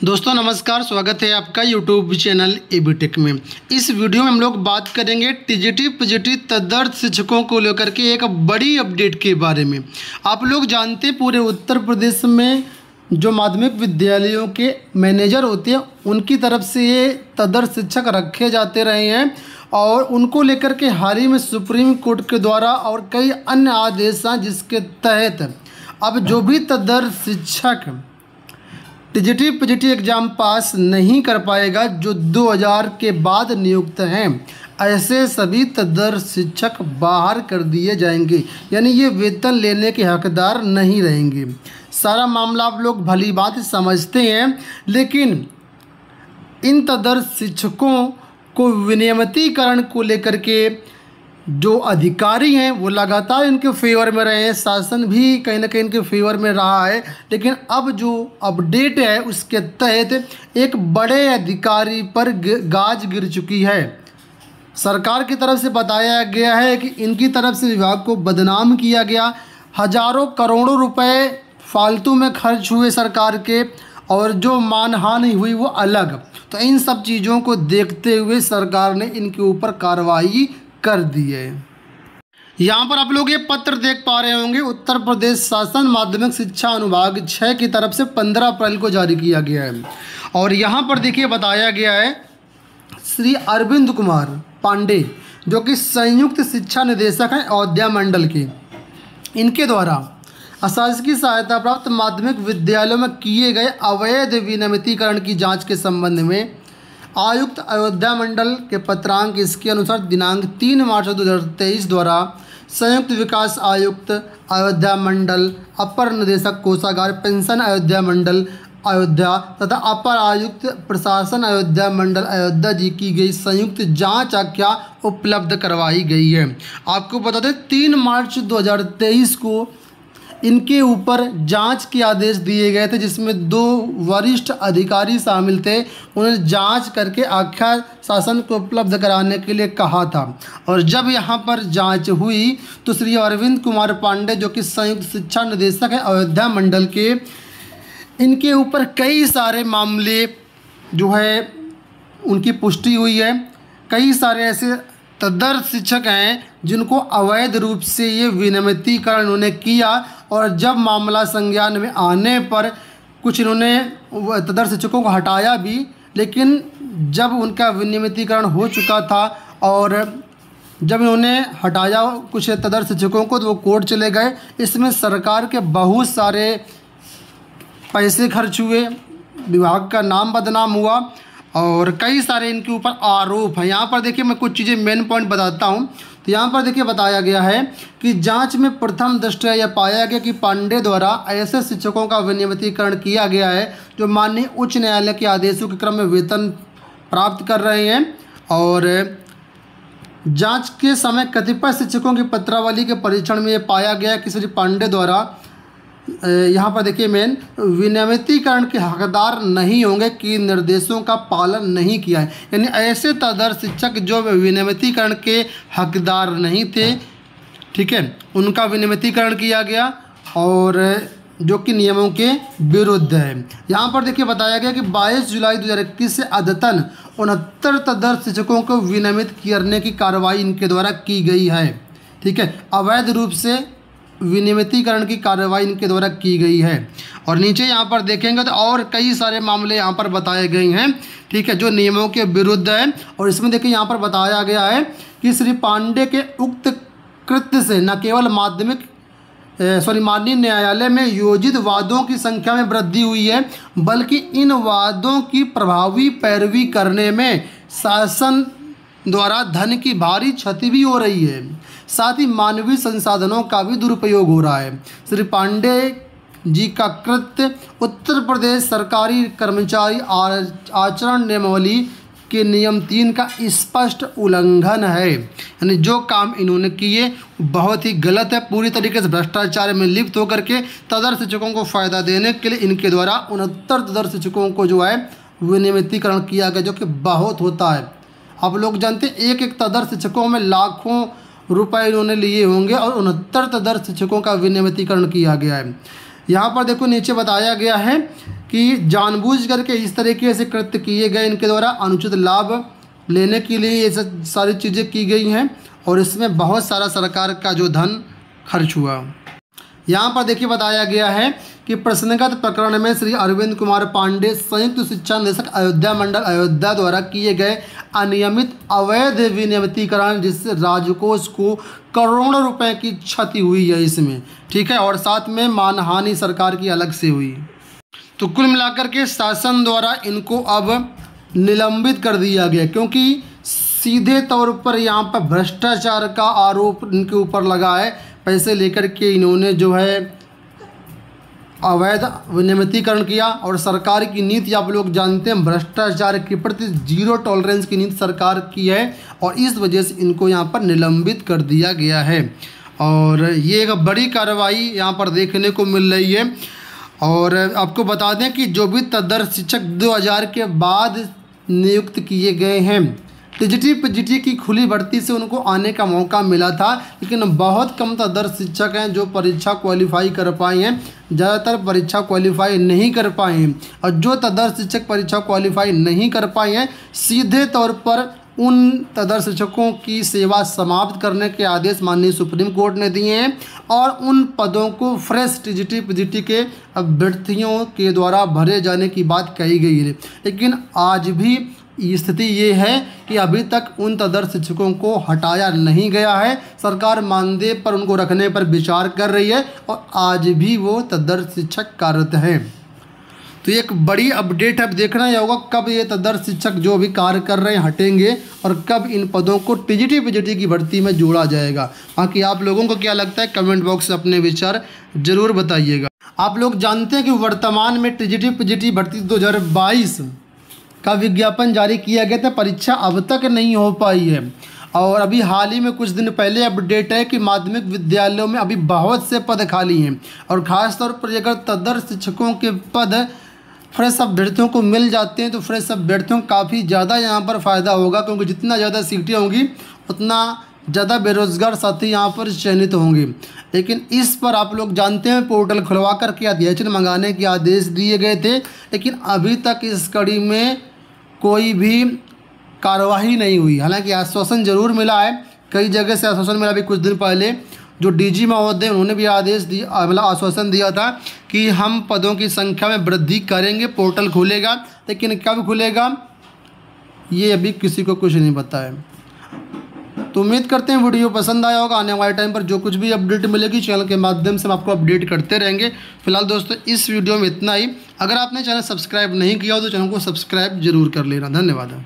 दोस्तों, नमस्कार, स्वागत है आपका यूट्यूब चैनल एबीटेक में। इस वीडियो में हम लोग बात करेंगे टीजीटी पीजीटी तदर्थ शिक्षकों को लेकर के एक बड़ी अपडेट के बारे में। आप लोग जानते हैं, पूरे उत्तर प्रदेश में जो माध्यमिक विद्यालयों के मैनेजर होते हैं, उनकी तरफ़ से ये तदर्थ शिक्षक रखे जाते रहे हैं और उनको लेकर के हाल ही में सुप्रीम कोर्ट के द्वारा और कई अन्य आदेश हैं जिसके तहत अब जो भी तदर्थ शिक्षक टीजीटी पीजीटी एग्ज़ाम पास नहीं कर पाएगा, जो 2000 के बाद नियुक्त हैं। ऐसे सभी तदर शिक्षक बाहर कर दिए जाएँगे, यानी ये वेतन लेने के हकदार नहीं रहेंगे। सारा मामला आप लोग भली बात समझते हैं, लेकिन इन तदर शिक्षकों को विनियमितीकरण को लेकर के जो अधिकारी हैं, वो लगातार इनके फेवर में रहे हैं। शासन भी कहीं ना कहीं इनके फेवर में रहा है। लेकिन अब जो अपडेट है, उसके तहत एक बड़े अधिकारी पर गाज गिर चुकी है। सरकार की तरफ़ से बताया गया है कि इनकी तरफ़ से विभाग को बदनाम किया गया। हज़ारों करोड़ों रुपए फालतू में खर्च हुए सरकार के, और जो मानहानि हुई वो अलग। तो इन सब चीज़ों को देखते हुए सरकार ने इनके ऊपर कार्रवाई कर दिए। यहाँ पर आप लोग ये पत्र देख पा रहे होंगे, उत्तर प्रदेश शासन माध्यमिक शिक्षा अनुभाग छः की तरफ़ से पंद्रह अप्रैल को जारी किया गया है। और यहाँ पर देखिए, बताया गया है, श्री अरविंद कुमार पांडे, जो कि संयुक्त शिक्षा निदेशक हैं अयोध्या मंडल के, इनके द्वारा अशासकीय सहायता प्राप्त माध्यमिक विद्यालयों में किए गए अवैध विनियमितीकरण की जाँच के संबंध में आयुक्त अयोध्या मंडल के पत्रांक इसके अनुसार दिनांक तीन मार्च दो हज़ार तेईस द्वारा संयुक्त विकास आयुक्त अयोध्या मंडल, अपर निदेशक कोषागार, पेंशन अयोध्या मंडल, अयोध्या तथा अपर आयुक्त प्रशासन अयोध्या मंडल अयोध्या जी की गई संयुक्त जाँच आख्या उपलब्ध करवाई गई है। आपको बता दें, तीन मार्च 2023 को इनके ऊपर जाँच के आदेश दिए गए थे, जिसमें दो वरिष्ठ अधिकारी शामिल थे। उन्होंने जाँच करके आख्या शासन को उपलब्ध कराने के लिए कहा था। और जब यहाँ पर जाँच हुई तो श्री अरविंद कुमार पांडे, जो कि संयुक्त शिक्षा निदेशक हैं, अयोध्या मंडल के, इनके ऊपर कई सारे मामले जो है, उनकी पुष्टि हुई है। कई सारे ऐसे तदर्थ शिक्षक हैं, जिनको अवैध रूप से ये विनियमितीकरण उन्होंने किया और जब मामला संज्ञान में आने पर कुछ इन्होंने तदर शिक्षकों को हटाया भी, लेकिन जब उनका विनियमितीकरण हो चुका था और जब इन्होंने हटाया कुछ तदर शिक्षकों को तो वो कोर्ट चले गए। इसमें सरकार के बहुत सारे पैसे खर्च हुए, विभाग का नाम बदनाम हुआ और कई सारे इनके ऊपर आरोप हैं। यहाँ पर देखिए मैं कुछ चीज़ें मेन पॉइंट बताता हूँ। तो यहाँ पर देखिए बताया गया है कि जाँच में प्रथम दृष्टया यह पाया गया कि पांडे द्वारा ऐसे शिक्षकों का विनियमितीकरण किया गया है जो माननीय उच्च न्यायालय के आदेशों के क्रम में वेतन प्राप्त कर रहे हैं और जाँच के समय कतिपय शिक्षकों की पत्रावली के परीक्षण में यह पाया गया कि श्री पांडे द्वारा यहाँ पर देखिए मेन विनियमितीकरण के हकदार नहीं होंगे कि निर्देशों का पालन नहीं किया है। यानी ऐसे तदर शिक्षक जो विनियमितीकरण के हकदार नहीं थे, ठीक है, उनका विनियमितीकरण किया गया और जो कि नियमों के विरुद्ध है। यहाँ पर देखिए बताया गया कि 22 जुलाई 2021 से अद्यतन उनहत्तर तदर शिक्षकों को विनियमित करने की कार्रवाई इनके द्वारा की गई है, ठीक है, अवैध रूप से विनियमितीकरण की कार्रवाई इनके द्वारा की गई है। और नीचे यहाँ पर देखेंगे तो और कई सारे मामले यहाँ पर बताए गए हैं। ठीक है, जो नियमों के विरुद्ध है। और इसमें देखिए यहाँ पर बताया गया है कि श्री पांडे के उक्त कृत्य से न केवल माध्यमिक सॉरी, माननीय न्यायालय में योजित वादों की संख्या में वृद्धि हुई है, बल्कि इन वादों की प्रभावी पैरवी करने में शासन द्वारा धन की भारी क्षति भी हो रही है। साथ ही मानवीय संसाधनों का भी दुरुपयोग हो रहा है। श्री पांडे जी का कृत्य उत्तर प्रदेश सरकारी कर्मचारी आचरण नियमावली के नियम तीन का स्पष्ट उल्लंघन है। यानी जो काम इन्होंने किए बहुत ही गलत है। पूरी तरीके से भ्रष्टाचार में लिप्त होकर के तदर शिक्षकों को फ़ायदा देने के लिए इनके द्वारा उनहत्तर तदर शिक्षकों को जो है विनियमितीकरण किया गया, जो कि बहुत होता है। आप लोग जानते हैं एक एक तदर शिक्षकों में लाखों रुपए इन्होंने लिए होंगे और उनहत्तर तदर शिक्षकों का विनियमितीकरण किया गया है। यहाँ पर देखो नीचे बताया गया है कि जानबूझ करके इस तरीके से कृत्य किए गए, इनके द्वारा अनुचित लाभ लेने के लिए ये सारी चीज़ें की गई हैं और इसमें बहुत सारा सरकार का जो धन खर्च हुआ। यहाँ पर देखिए बताया गया है कि प्रश्नगत प्रकरण में श्री अरविंद कुमार पांडे संयुक्त शिक्षा निदेशक अयोध्या मंडल अयोध्या द्वारा किए गए अनियमित अवैध विनियमितीकरण जिससे राजकोष को करोड़ों रुपए की क्षति हुई है इसमें, ठीक है? और साथ में मानहानि सरकार की अलग से हुई। तो कुल मिलाकर के शासन द्वारा इनको अब निलंबित कर दिया गया, क्योंकि सीधे तौर पर यहाँ पर भ्रष्टाचार का आरोप इनके ऊपर लगा है। पैसे लेकर के इन्होंने जो है अवैध विनियमितीकरण किया और सरकार की नीति, आप लोग जानते हैं, भ्रष्टाचार के प्रति ज़ीरो टॉलरेंस की नीति सरकार की है और इस वजह से इनको यहाँ पर निलंबित कर दिया गया है। और ये एक बड़ी कार्रवाई यहाँ पर देखने को मिल रही है। और आपको बता दें कि जो भी तदर्थ शिक्षक 2000 के बाद नियुक्त किए गए हैं टीजीटी पीजीटी की खुली भर्ती से उनको आने का मौका मिला था, लेकिन बहुत कम तदर्थ शिक्षक हैं जो परीक्षा क्वालिफाई कर पाए हैं। ज़्यादातर परीक्षा क्वालिफाई नहीं कर पाए हैं। और जो तदर शिक्षक परीक्षा क्वालिफाई नहीं कर पाए हैं, सीधे तौर पर उन तदर शिक्षकों की सेवा समाप्त करने के आदेश माननीय सुप्रीम कोर्ट ने दिए हैं और उन पदों को फ्रेश टीजीटी पीजीटी के अभ्यर्थियों के द्वारा भरे जाने की बात कही गई है। लेकिन आज भी स्थिति ये है कि अभी तक उन तदर शिक्षकों को हटाया नहीं गया है। सरकार मानदेय पर उनको रखने पर विचार कर रही है और आज भी वो तदर शिक्षक कार्यरत हैं। तो एक बड़ी अपडेट अब देखना ही होगा कब ये तदर शिक्षक जो भी कार्य कर रहे हैं हटेंगे और कब इन पदों को टीजीटी पीजीटी की भर्ती में जोड़ा जाएगा। बाकी आप लोगों को क्या लगता है, कमेंट बॉक्स में अपने विचार ज़रूर बताइएगा। आप लोग जानते हैं कि वर्तमान में टीजीटी पीजीटी भर्ती 2022 का विज्ञापन जारी किया गया था, परीक्षा अब तक नहीं हो पाई है। और अभी हाल ही में कुछ दिन पहले अपडेट है कि माध्यमिक विद्यालयों में अभी बहुत से पद खाली हैं और ख़ासतौर पर अगर तदर शिक्षकों के पद फ्रेश अभ्यर्थियों को मिल जाते हैं तो फ्रेश अभ्यर्थियों काफ़ी ज़्यादा यहाँ पर फ़ायदा होगा, क्योंकि जितना ज़्यादा सीटें होंगी, उतना ज़्यादा बेरोज़गार साथी यहाँ पर चयनित होंगे। लेकिन इस पर आप लोग जानते हैं, पोर्टल खुलवा करके अध्ययन मंगाने के आदेश दिए गए थे, लेकिन अभी तक इस कड़ी में कोई भी कार्रवाई नहीं हुई। हालाँकि आश्वासन ज़रूर मिला है। कई जगह से आश्वासन मिला अभी कुछ दिन पहले। जो डीजी महोदय, उन्होंने भी आदेश दिया मतलब आश्वासन दिया था कि हम पदों की संख्या में वृद्धि करेंगे, पोर्टल खुलेगा। लेकिन कब खुलेगा, ये अभी किसी को कुछ नहीं पता है। तो उम्मीद करते हैं वीडियो पसंद आया होगा। आने वाले टाइम पर जो कुछ भी अपडेट मिलेगी चैनल के माध्यम से हम आपको अपडेट करते रहेंगे। फ़िलहाल दोस्तों, इस वीडियो में इतना ही। अगर आपने चैनल सब्सक्राइब नहीं किया हो तो चैनल को सब्सक्राइब ज़रूर कर लेना। धन्यवाद।